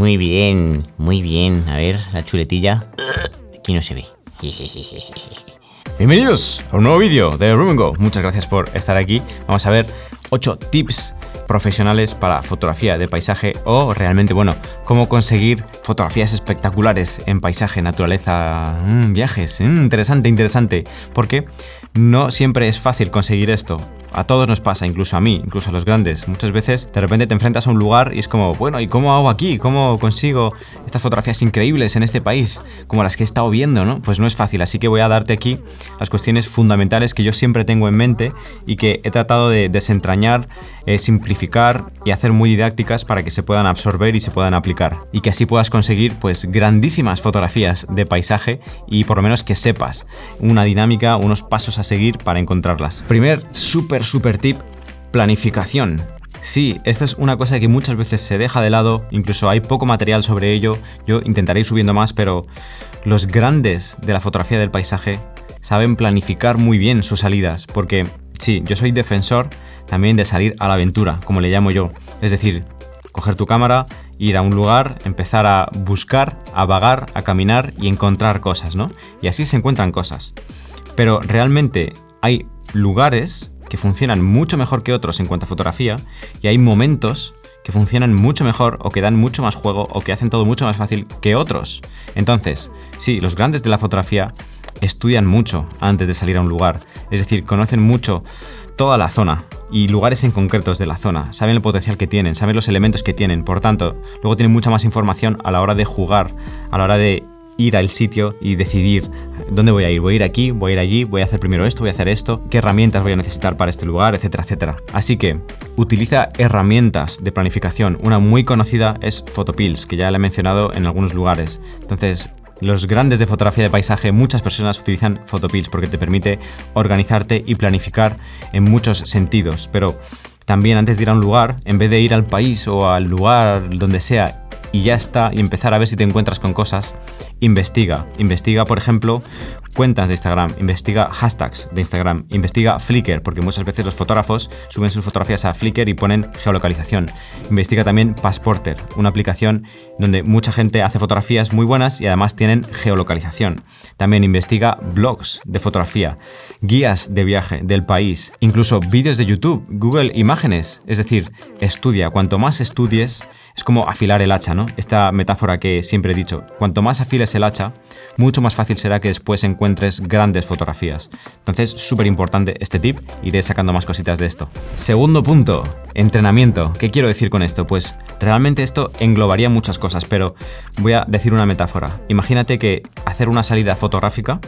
Muy bien, muy bien. A ver, la chuletilla. Aquí no se ve. Bienvenidos a un nuevo vídeo de Room. Muchas gracias por estar aquí. Vamos a ver 8 tips profesionales para fotografía de paisaje o realmente, bueno, cómo conseguir fotografías espectaculares en paisaje, naturaleza, mm, viajes. Mm, interesante, interesante. Porque no siempre es fácil conseguir esto. A todos nos pasa, incluso a mí, incluso a los grandes. Muchas veces de repente te enfrentas a un lugar y es como, bueno, ¿y cómo hago aquí? ¿Cómo consigo estas fotografías increíbles en este país? Como las que he estado viendo, ¿no? Pues no es fácil, así que voy a darte aquí las cuestiones fundamentales que yo siempre tengo en mente y que he tratado de desentrañar, eh, simplificar y hacer muy didácticas para que se puedan absorber y se puedan aplicar. Y que así puedas conseguir, pues, grandísimas fotografías de paisaje y por lo menos que sepas una dinámica, unos pasos a seguir para encontrarlas. Primer súper super, tip, planificación. Sí, esta es una cosa que muchas veces se deja de lado, incluso hay poco material sobre ello, yo intentaré ir subiendo más, pero los grandes de la fotografía del paisaje saben planificar muy bien sus salidas, porque sí, yo soy defensor también de salir a la aventura, como le llamo yo, es decir, coger tu cámara, ir a un lugar, empezar a buscar, a vagar, a caminar y encontrar cosas, ¿no? Y así se encuentran cosas. Pero realmente hay lugares que funcionan mucho mejor que otros en cuanto a fotografía y hay momentos que funcionan mucho mejor o que dan mucho más juego o que hacen todo mucho más fácil que otros. Entonces, sí, los grandes de la fotografía estudian mucho antes de salir a un lugar, es decir, conocen mucho toda la zona y lugares en concretos de la zona, saben el potencial que tienen, saben los elementos que tienen, por tanto, luego tienen mucha más información a la hora de jugar, a la hora de ir al sitio y decidir dónde voy a ir. Voy a ir aquí, voy a ir allí, voy a hacer primero esto, voy a hacer esto, qué herramientas voy a necesitar para este lugar, etcétera, etcétera. Así que utiliza herramientas de planificación. Una muy conocida es Photopills, que ya la he mencionado en algunos lugares. Entonces, los grandes de fotografía de paisaje, muchas personas utilizan Photopills porque te permite organizarte y planificar en muchos sentidos. Pero también antes de ir a un lugar, en vez de ir al país o al lugar donde sea y ya está y empezar a ver si te encuentras con cosas, investiga. Investiga, por ejemplo, cuentas de Instagram, investiga hashtags de Instagram, investiga Flickr, porque muchas veces los fotógrafos suben sus fotografías a Flickr y ponen geolocalización. Investiga también Passporter, una aplicación donde mucha gente hace fotografías muy buenas y además tienen geolocalización. También investiga blogs de fotografía, guías de viaje del país, incluso vídeos de YouTube, Google Imágenes. Es decir, estudia. Cuanto más estudies, es como afilar el hacha, ¿no? Esta metáfora que siempre he dicho. Cuanto más afiles el hacha, mucho más fácil será que después encuentres grandes fotografías. Entonces, súper importante este tip, iré sacando más cositas de esto. Segundo punto, entrenamiento. ¿Qué quiero decir con esto? Pues realmente esto englobaría muchas cosas, pero voy a decir una metáfora. Imagínate que hacer una salida fotográfica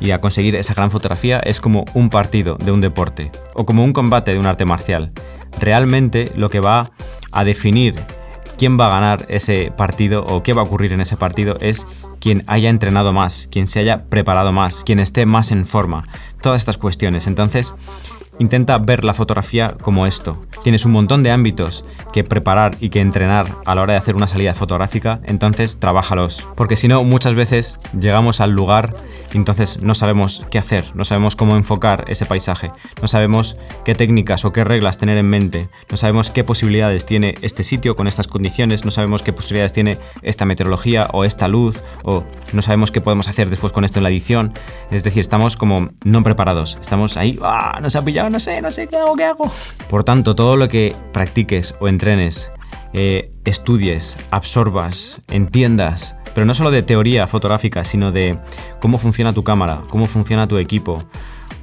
y a conseguir esa gran fotografía es como un partido de un deporte o como un combate de un arte marcial. Realmente lo que va a definir quién va a ganar ese partido o qué va a ocurrir en ese partido es quien haya entrenado más, quien se haya preparado más, quien esté más en forma. Todas estas cuestiones. Entonces, Intenta ver la fotografía como esto. Tienes un montón de ámbitos que preparar y que entrenar a la hora de hacer una salida fotográfica, entonces trabájalos. Porque si no, muchas veces llegamos al lugar entonces no sabemos qué hacer, no sabemos cómo enfocar ese paisaje, no sabemos qué técnicas o qué reglas tener en mente, no sabemos qué posibilidades tiene este sitio con estas condiciones, no sabemos qué posibilidades tiene esta meteorología o esta luz, o no sabemos qué podemos hacer después con esto en la edición. Es decir, estamos como no preparados, estamos ahí, ¡ah! Nos ha pillado no sé, no sé qué hago, qué hago. Por tanto, todo lo que practiques o entrenes, eh, estudies, absorbas, entiendas, pero no solo de teoría fotográfica, sino de cómo funciona tu cámara, cómo funciona tu equipo,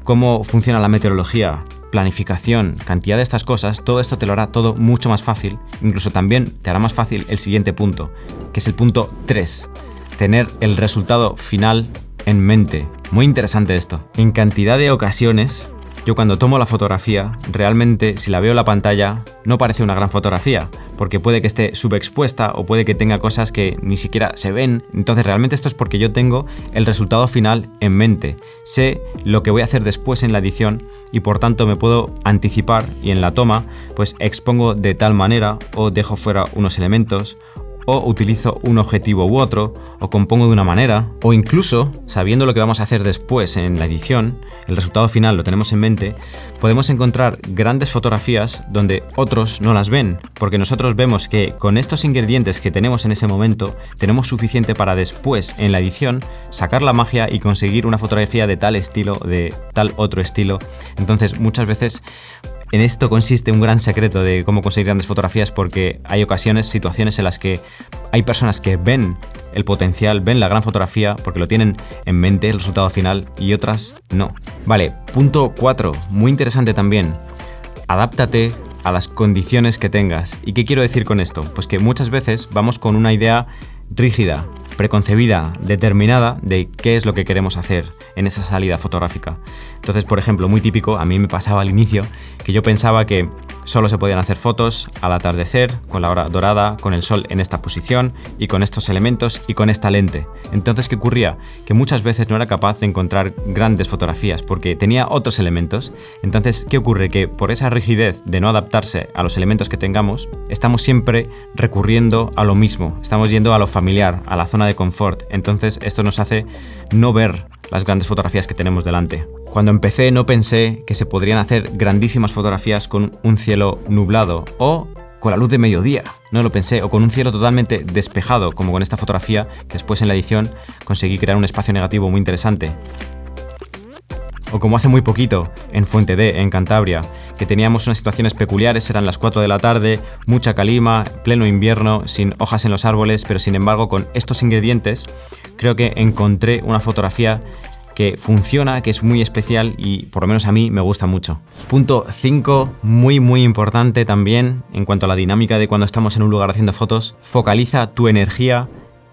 cómo funciona la meteorología, planificación, cantidad de estas cosas, todo esto te lo hará todo mucho más fácil. Incluso también te hará más fácil el siguiente punto, que es el punto 3. Tener el resultado final en mente. Muy interesante esto. En cantidad de ocasiones yo cuando tomo la fotografía, realmente si la veo en la pantalla, no parece una gran fotografía, porque puede que esté subexpuesta o puede que tenga cosas que ni siquiera se ven. Entonces realmente esto es porque yo tengo el resultado final en mente. Sé lo que voy a hacer después en la edición y por tanto me puedo anticipar y en la toma pues expongo de tal manera o dejo fuera unos elementos o utilizo un objetivo u otro, o compongo de una manera, o incluso, sabiendo lo que vamos a hacer después en la edición, el resultado final lo tenemos en mente, podemos encontrar grandes fotografías donde otros no las ven, porque nosotros vemos que con estos ingredientes que tenemos en ese momento, tenemos suficiente para después en la edición sacar la magia y conseguir una fotografía de tal estilo, de tal otro estilo. Entonces muchas veces en esto consiste un gran secreto de cómo conseguir grandes fotografías porque hay ocasiones, situaciones en las que hay personas que ven el potencial, ven la gran fotografía porque lo tienen en mente el resultado final y otras no. Vale, punto 4, muy interesante también. Adáptate a las condiciones que tengas. ¿Y qué quiero decir con esto? Pues que muchas veces vamos con una idea rígida, preconcebida, determinada de qué es lo que queremos hacer en esa salida fotográfica. Entonces, por ejemplo, muy típico, a mí me pasaba al inicio que yo pensaba que solo se podían hacer fotos al atardecer, con la hora dorada, con el sol en esta posición y con estos elementos y con esta lente. Entonces, ¿qué ocurría? Que muchas veces no era capaz de encontrar grandes fotografías porque tenía otros elementos. Entonces, ¿qué ocurre? Que por esa rigidez de no adaptarse a los elementos que tengamos, estamos siempre recurriendo a lo mismo, estamos yendo a lo familiar, a la zona de confort. Entonces, esto nos hace no ver las grandes fotografías que tenemos delante. Cuando empecé no pensé que se podrían hacer grandísimas fotografías con un cielo nublado o con la luz de mediodía. No lo pensé, o con un cielo totalmente despejado, como con esta fotografía, que después en la edición conseguí crear un espacio negativo muy interesante. O como hace muy poquito, en Fuente D, en Cantabria, que teníamos unas situaciones peculiares, eran las 4 de la tarde, mucha calima, pleno invierno, sin hojas en los árboles, pero sin embargo con estos ingredientes creo que encontré una fotografía que funciona, que es muy especial y por lo menos a mí me gusta mucho. Punto 5, muy muy importante también en cuanto a la dinámica de cuando estamos en un lugar haciendo fotos, focaliza tu energía,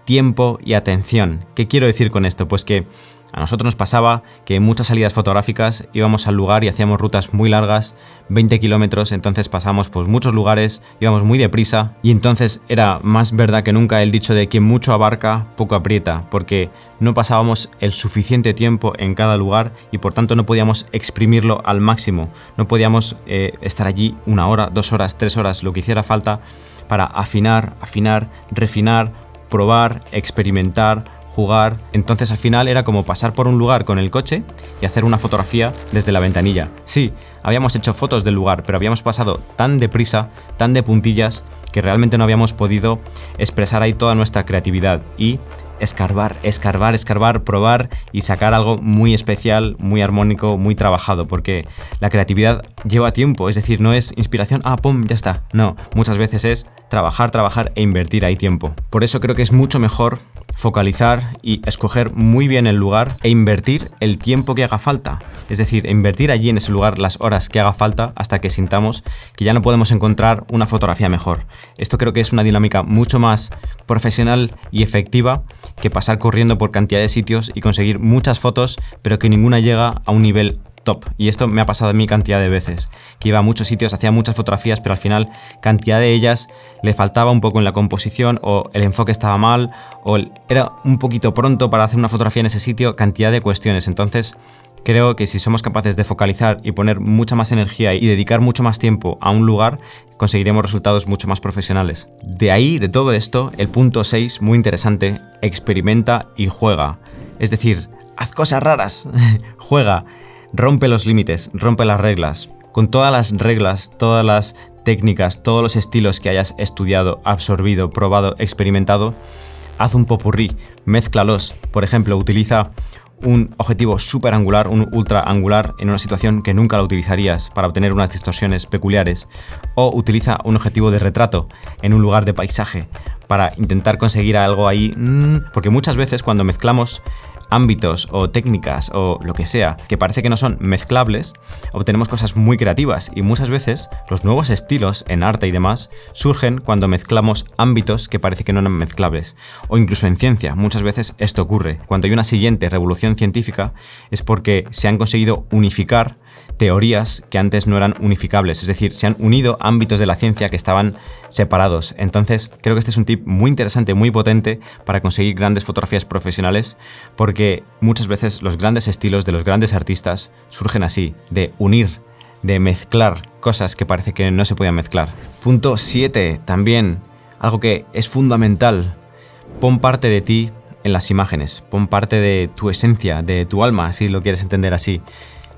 tiempo y atención. ¿Qué quiero decir con esto? Pues que a nosotros nos pasaba que en muchas salidas fotográficas íbamos al lugar y hacíamos rutas muy largas, 20 kilómetros, entonces pasamos por muchos lugares, íbamos muy deprisa y entonces era más verdad que nunca el dicho de quien mucho abarca, poco aprieta, porque no pasábamos el suficiente tiempo en cada lugar y por tanto no podíamos exprimirlo al máximo, no podíamos eh, estar allí una hora, dos horas, tres horas, lo que hiciera falta para afinar, afinar, refinar, probar, experimentar, jugar. Entonces al final era como pasar por un lugar con el coche y hacer una fotografía desde la ventanilla. Sí, habíamos hecho fotos del lugar, pero habíamos pasado tan deprisa, tan de puntillas, que realmente no habíamos podido expresar ahí toda nuestra creatividad y escarbar, escarbar, escarbar, probar y sacar algo muy especial, muy armónico, muy trabajado, porque la creatividad lleva tiempo, es decir, no es inspiración, ah, pum, ya está. No, muchas veces es trabajar, trabajar e invertir ahí tiempo. Por eso creo que es mucho mejor focalizar y escoger muy bien el lugar e invertir el tiempo que haga falta. Es decir, invertir allí en ese lugar las horas que haga falta hasta que sintamos que ya no podemos encontrar una fotografía mejor. Esto creo que es una dinámica mucho más profesional y efectiva que pasar corriendo por cantidad de sitios y conseguir muchas fotos, pero que ninguna llega a un nivel top. Y esto me ha pasado a mí cantidad de veces. Que iba a muchos sitios, hacía muchas fotografías, pero al final cantidad de ellas le faltaba un poco en la composición o el enfoque estaba mal o era un poquito pronto para hacer una fotografía en ese sitio, cantidad de cuestiones. Entonces creo que si somos capaces de focalizar y poner mucha más energía y dedicar mucho más tiempo a un lugar, conseguiremos resultados mucho más profesionales. De ahí, de todo esto, el punto 6, muy interesante, experimenta y juega. Es decir, haz cosas raras, juega rompe los límites, rompe las reglas. Con todas las reglas, todas las técnicas, todos los estilos que hayas estudiado, absorbido, probado, experimentado, haz un popurrí, mézclalos. Por ejemplo, utiliza un objetivo super angular, un ultra angular en una situación que nunca la utilizarías para obtener unas distorsiones peculiares. O utiliza un objetivo de retrato en un lugar de paisaje para intentar conseguir algo ahí. Mm, porque muchas veces cuando mezclamos ámbitos o técnicas o lo que sea que parece que no son mezclables, obtenemos cosas muy creativas y muchas veces los nuevos estilos en arte y demás surgen cuando mezclamos ámbitos que parece que no eran mezclables. O incluso en ciencia, muchas veces esto ocurre. Cuando hay una siguiente revolución científica es porque se han conseguido unificar teorías que antes no eran unificables, es decir, se han unido ámbitos de la ciencia que estaban separados. Entonces, creo que este es un tip muy interesante, muy potente para conseguir grandes fotografías profesionales, porque muchas veces los grandes estilos de los grandes artistas surgen así, de unir, de mezclar cosas que parece que no se podían mezclar. Punto 7, también algo que es fundamental. Pon parte de ti en las imágenes, pon parte de tu esencia, de tu alma, si lo quieres entender así.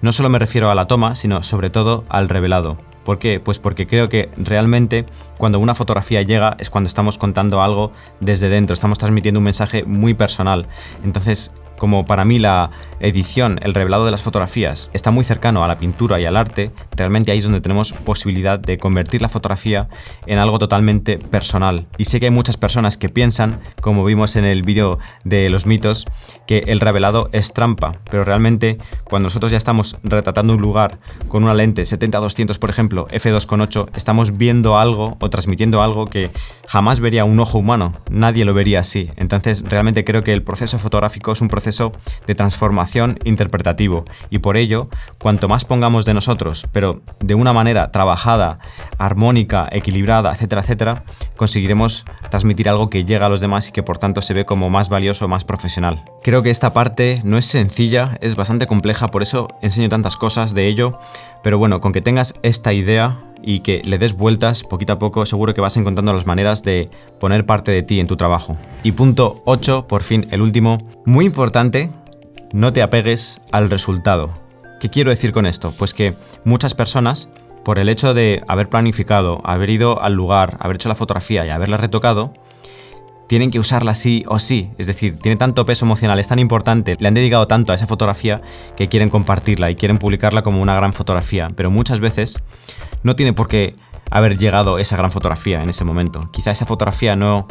No solo me refiero a la toma, sino sobre todo al revelado. ¿Por qué? Pues porque creo que realmente cuando una fotografía llega es cuando estamos contando algo desde dentro, estamos transmitiendo un mensaje muy personal. Entonces como para mí la edición, el revelado de las fotografías está muy cercano a la pintura y al arte, realmente ahí es donde tenemos posibilidad de convertir la fotografía en algo totalmente personal. Y sé que hay muchas personas que piensan, como vimos en el vídeo de los mitos, que el revelado es trampa, pero realmente cuando nosotros ya estamos retratando un lugar con una lente 70-200 por ejemplo, f2.8, estamos viendo algo o transmitiendo algo que jamás vería un ojo humano, nadie lo vería así. Entonces realmente creo que el proceso fotográfico es un proceso de transformación interpretativo y por ello, cuanto más pongamos de nosotros, pero de una manera trabajada, armónica, equilibrada, etcétera, etcétera, conseguiremos transmitir algo que llega a los demás y que por tanto se ve como más valioso, más profesional. Creo que esta parte no es sencilla, es bastante compleja, por eso enseño tantas cosas de ello, pero bueno, con que tengas esta idea y que le des vueltas poquito a poco, seguro que vas encontrando las maneras de poner parte de ti en tu trabajo. Y punto 8, por fin, el último, muy importante, no te apegues al resultado. ¿Qué quiero decir con esto? Pues que muchas personas, por el hecho de haber planificado, haber ido al lugar, haber hecho la fotografía y haberla retocado, tienen que usarla sí o sí. Es decir, tiene tanto peso emocional, es tan importante, le han dedicado tanto a esa fotografía que quieren compartirla y quieren publicarla como una gran fotografía. Pero muchas veces no tiene por qué haber llegado esa gran fotografía en ese momento. Quizá esa fotografía no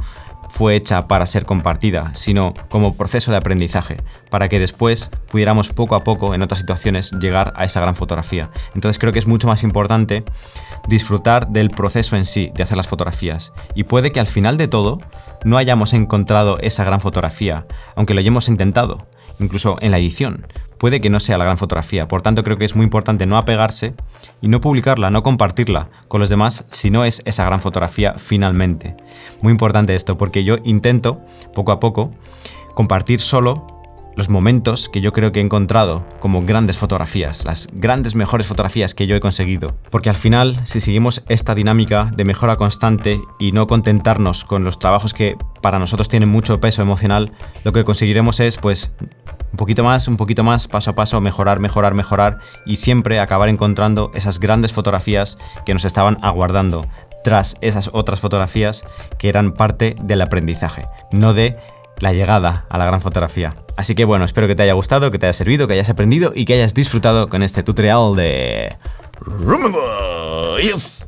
fue hecha para ser compartida, sino como proceso de aprendizaje, para que después pudiéramos poco a poco en otras situaciones llegar a esa gran fotografía. Entonces creo que es mucho más importante disfrutar del proceso en sí de hacer las fotografías. Y puede que al final de todo no hayamos encontrado esa gran fotografía, aunque lo hayamos intentado, incluso en la edición. Puede que no sea la gran fotografía, por tanto creo que es muy importante no apegarse y no publicarla, no compartirla con los demás si no es esa gran fotografía finalmente. Muy importante esto porque yo intento, poco a poco, compartir solo los momentos que yo creo que he encontrado como grandes fotografías, las grandes mejores fotografías que yo he conseguido. Porque al final, si seguimos esta dinámica de mejora constante y no contentarnos con los trabajos que para nosotros tienen mucho peso emocional, lo que conseguiremos es pues un poquito más, un poquito más, paso a paso, mejorar, mejorar, mejorar y siempre acabar encontrando esas grandes fotografías que nos estaban aguardando tras esas otras fotografías que eran parte del aprendizaje, no de la llegada a la gran fotografía. Así que bueno, espero que te haya gustado, que te haya servido, que hayas aprendido y que hayas disfrutado con este tutorial de... Yes.